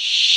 Shh.